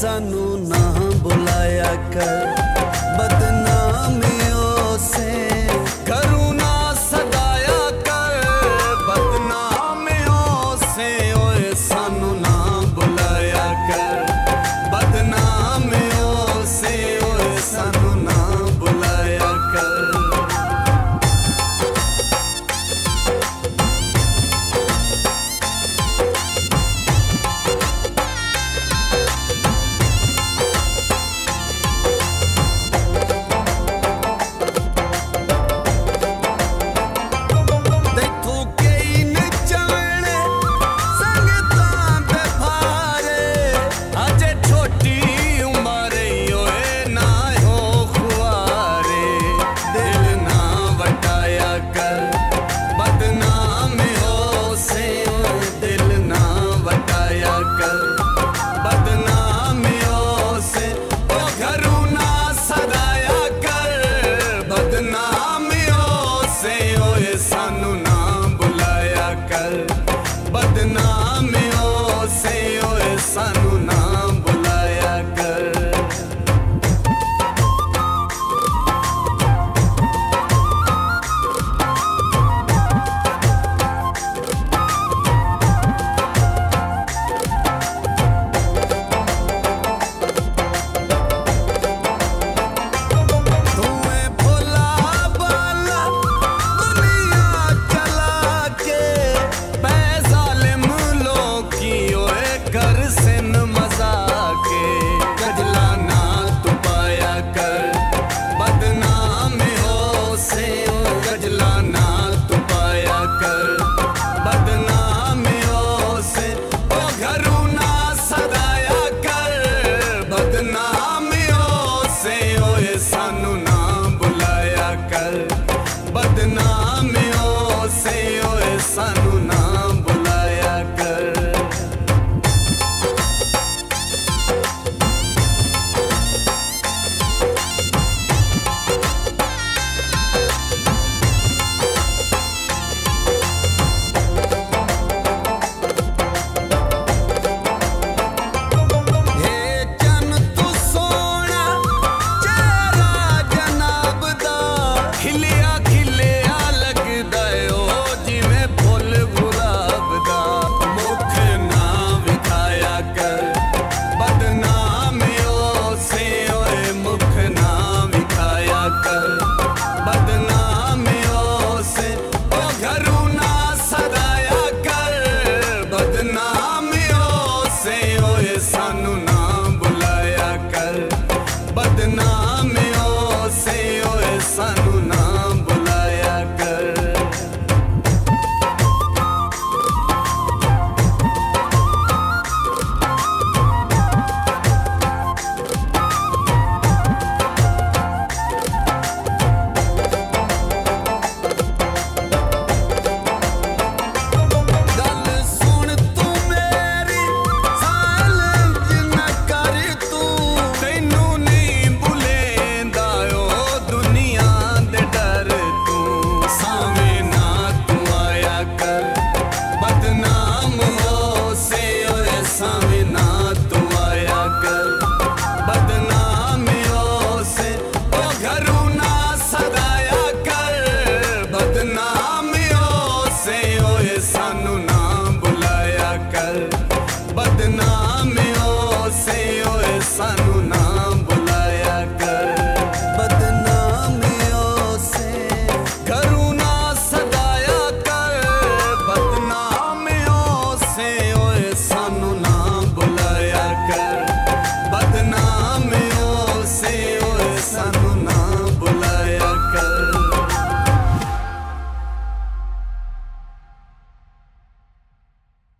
सानू ना बुलाया कर passando.